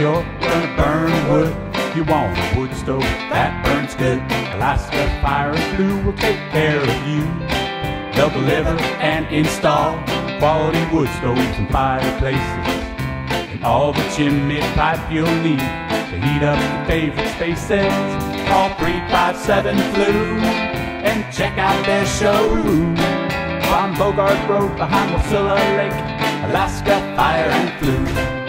You're gonna burn wood, you want a wood stove that burns good. Alaska Fire and Flue will take care of you. They'll deliver and install quality wood stoves and fireplaces. And all the chimney pipe you'll need to heat up your favorite spaces. Call 357 Flue and check out their showroom. On Bogard Road behind Wasilla Lake, Alaska Fire and Flue.